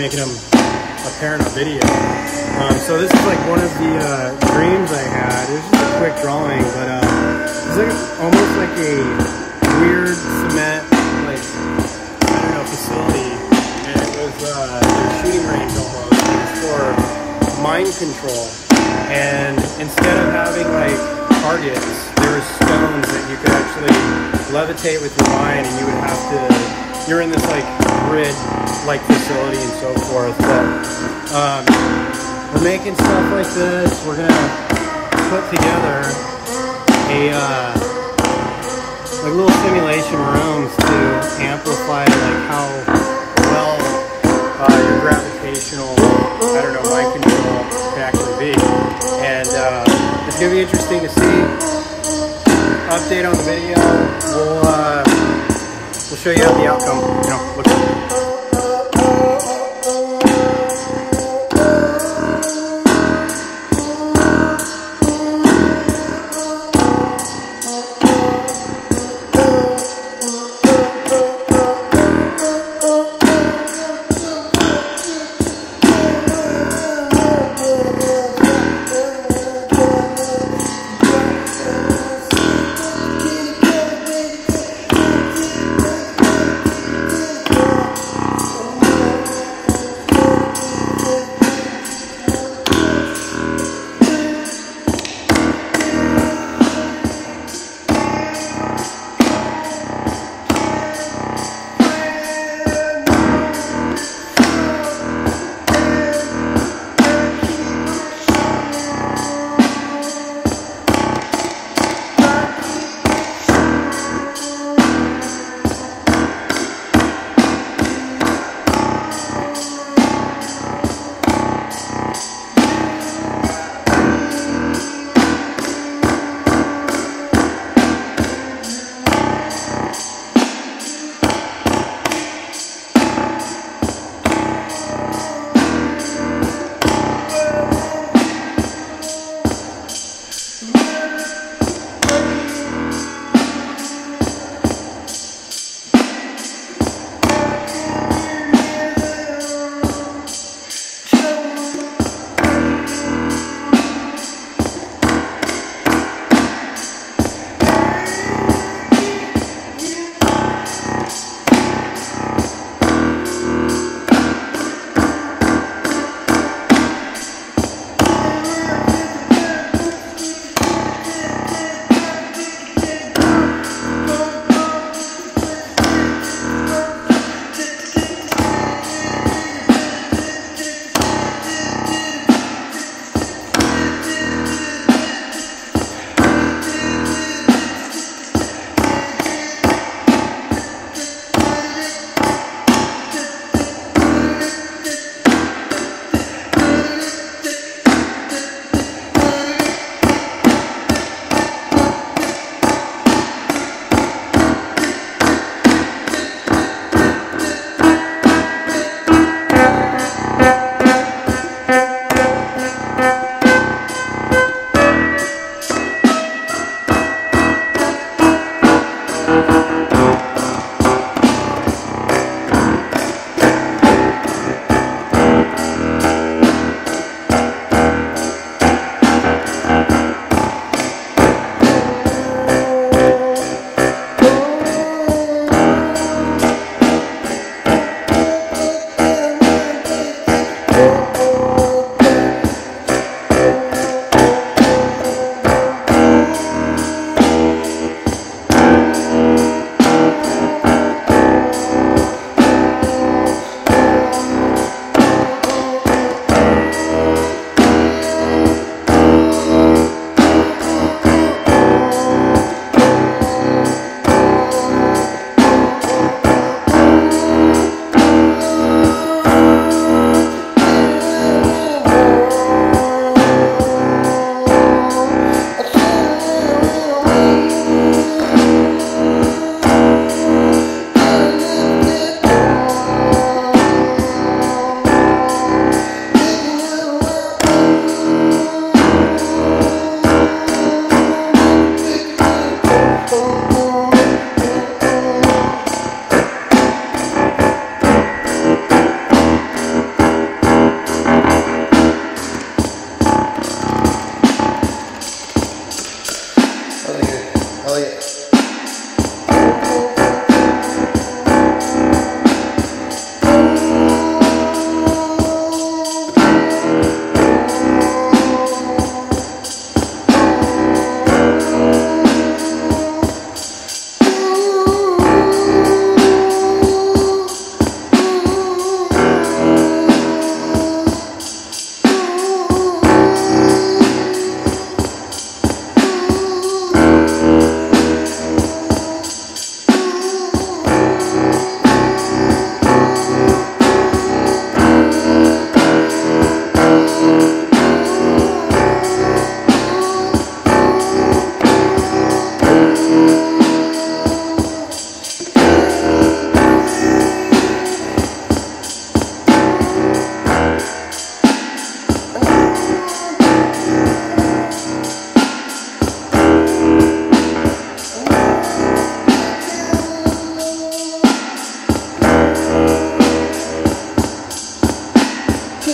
making them apparent on video. Um, so this is like one of the uh, dreams I had. It was just a quick drawing, but uh, it's like almost like a weird cement, like I don't know, facility, and it was uh, a shooting range almost. For mind control, and instead of having like targets, there were stones that you could actually levitate with your mind, and you would have to you're in this like grid like facility and so forth. But um, we're making stuff like this. We're gonna put together a uh, like little simulation rooms to amplify like how well uh, your gravitational I don't know mind control can actually be. And uh, it's gonna be interesting to see. Update on the video. We'll. We'll show you how the outcome, you know, looks.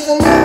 for.